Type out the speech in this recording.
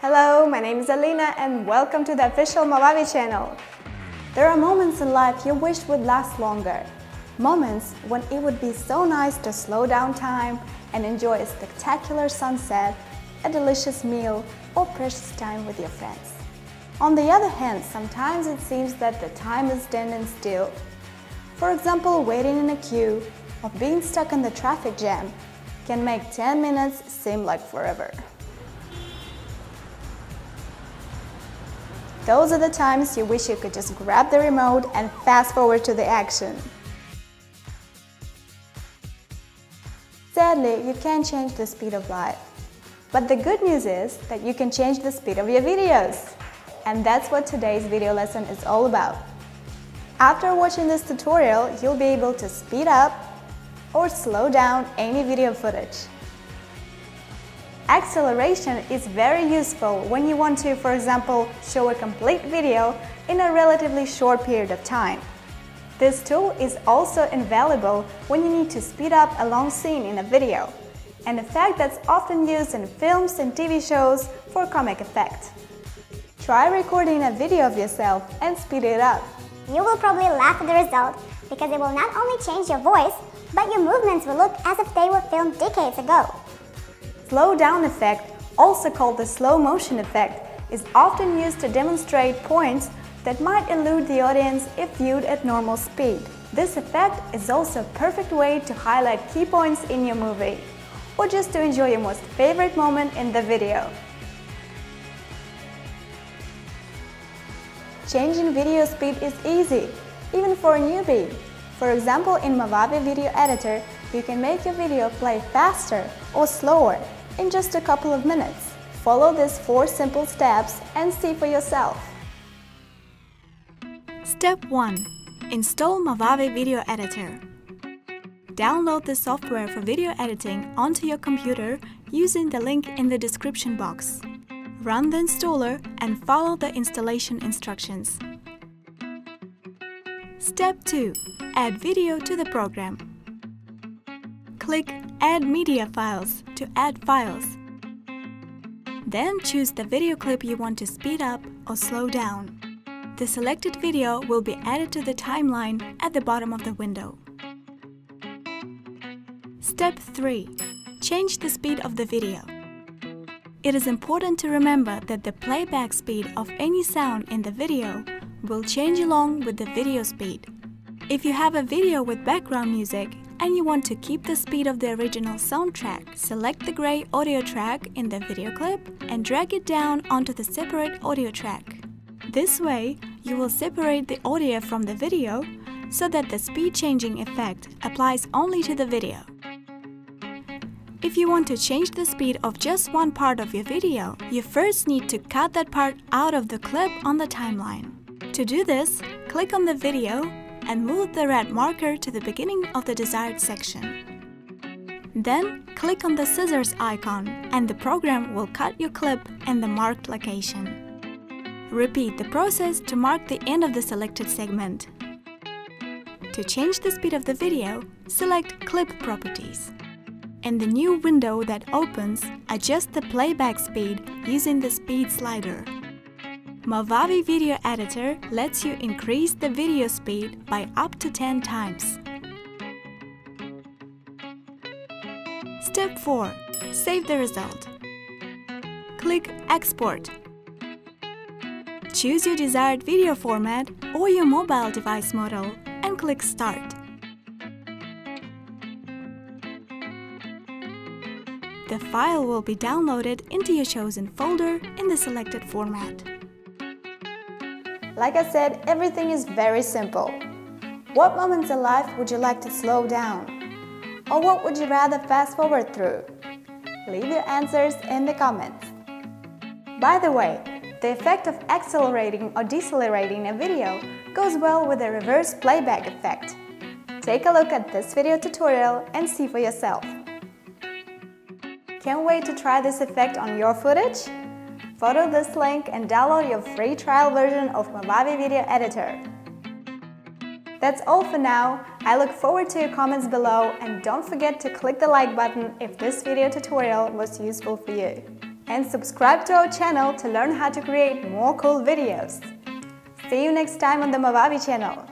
Hello, my name is Alina and welcome to the official Movavi channel. There are moments in life you wish would last longer. Moments when it would be so nice to slow down time and enjoy a spectacular sunset, a delicious meal, or precious time with your friends. On the other hand, sometimes it seems that the time is standing still. For example, waiting in a queue or being stuck in the traffic jam can make 10 minutes seem like forever. Those are the times you wish you could just grab the remote and fast forward to the action. Sadly, you can't change the speed of light. But the good news is that you can change the speed of your videos. And that's what today's video lesson is all about. After watching this tutorial, you'll be able to speed up or slow down any video footage. Acceleration is very useful when you want to, for example, show a complete video in a relatively short period of time. This tool is also invaluable when you need to speed up a long scene in a video, an effect that's often used in films and TV shows for comic effect. Try recording a video of yourself and speed it up. You will probably laugh at the result because it will not only change your voice, but your movements will look as if they were filmed decades ago. Slow down effect, also called the slow motion effect, is often used to demonstrate points that might elude the audience if viewed at normal speed. This effect is also a perfect way to highlight key points in your movie, or just to enjoy your most favorite moment in the video. Changing video speed is easy, even for a newbie. For example, in Movavi Video Editor, you can make your video play faster or slower in just a couple of minutes. Follow these four simple steps and see for yourself. Step 1. Install Movavi Video Editor. Download the software for video editing onto your computer using the link in the description box. Run the installer and follow the installation instructions. Step 2. Add video to the program. Click Add Media Files to add files. Then choose the video clip you want to speed up or slow down. The selected video will be added to the timeline at the bottom of the window. Step 3. Change the speed of the video. It is important to remember that the playback speed of any sound in the video will change along with the video speed. If you have a video with background music and you want to keep the speed of the original soundtrack, select the gray audio track in the video clip and drag it down onto the separate audio track. This way, you will separate the audio from the video so that the speed changing effect applies only to the video. If you want to change the speed of just one part of your video, you first need to cut that part out of the clip on the timeline. To do this, click on the video and move the red marker to the beginning of the desired section. Then, click on the scissors icon and the program will cut your clip in the marked location. Repeat the process to mark the end of the selected segment. To change the speed of the video, select Clip Properties. In the new window that opens, adjust the playback speed using the speed slider. Movavi Video Editor lets you increase the video speed by up to 10 times. Step 4. Save the result. Click Export. Choose your desired video format or your mobile device model and click Start. The file will be downloaded into your chosen folder in the selected format. Like I said, everything is very simple. What moments in life would you like to slow down? Or what would you rather fast forward through? Leave your answers in the comments. By the way, the effect of accelerating or decelerating a video goes well with the reverse playback effect. Take a look at this video tutorial and see for yourself. Can't wait to try this effect on your footage? Photo this link and download your free trial version of Movavi Video Editor. That's all for now. I look forward to your comments below and don't forget to click the like button if this video tutorial was useful for you. and subscribe to our channel to learn how to create more cool videos. See you next time on the Movavi channel.